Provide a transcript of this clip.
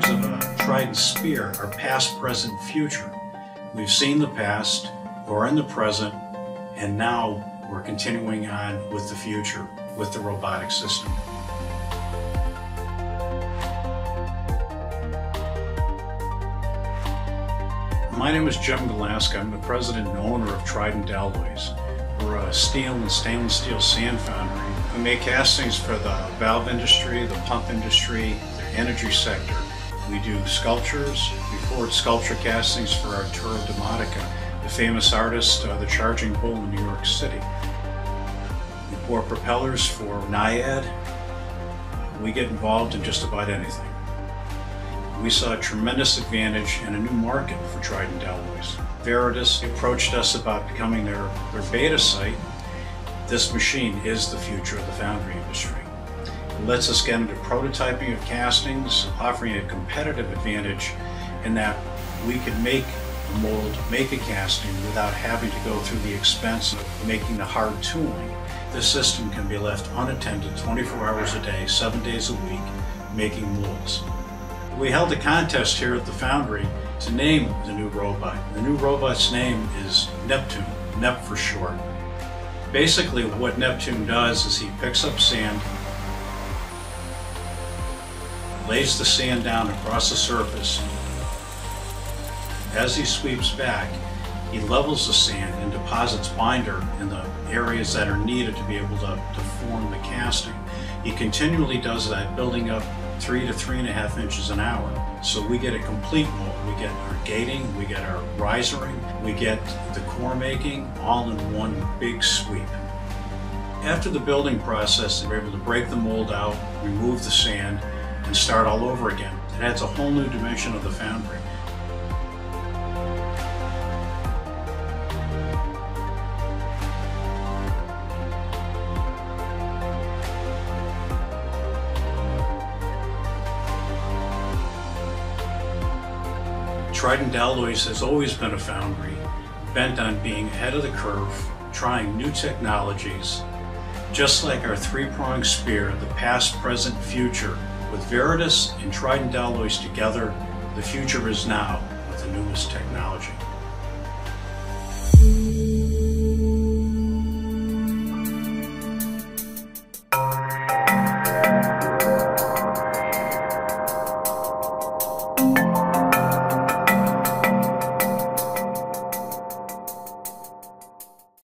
Trident Spear are past, present, future. We've seen the past, we're in the present, and now we're continuing on with the future with the robotic system. My name is Jim Galaska. I'm the president and owner of Trident Alloys. We're a steel and stainless steel sand foundry. We make castings for the valve industry, the pump industry, the energy sector. We do sculptures. We forward sculpture castings for Arturo Di Modica, the famous artist, uh, the Charging Bull in New York City. We pour propellers for Naiad. We get involved in just about anything we saw a tremendous advantage and a new market for Trident alloys. Viridis approached us about becoming their, their beta site. This machine is the future of the foundry industry. It lets us get into prototyping of castings, offering a competitive advantage in that we can make a mold, make a casting without having to go through the expense of making the hard tooling. This system can be left unattended 24 hours a day, seven days a week, making molds. We held a contest here at the foundry to name the new robot. The new robot's name is Neptune, NEP for short. Basically what Neptune does is he picks up sand, lays the sand down across the surface. As he sweeps back, he levels the sand and deposits binder in the areas that are needed to be able to, to form the casting. He continually does that, building up three to three and a half inches an hour. So we get a complete mold. We get our gating, we get our risering, we get the core making all in one big sweep. After the building process, we're able to break the mold out, remove the sand, and start all over again. It adds a whole new dimension of the foundry. Trident Alloys has always been a foundry bent on being ahead of the curve, trying new technologies, just like our three-pronged spear, the past, present, future. With Viridis and Trident Alloys together, the future is now with the newest technology.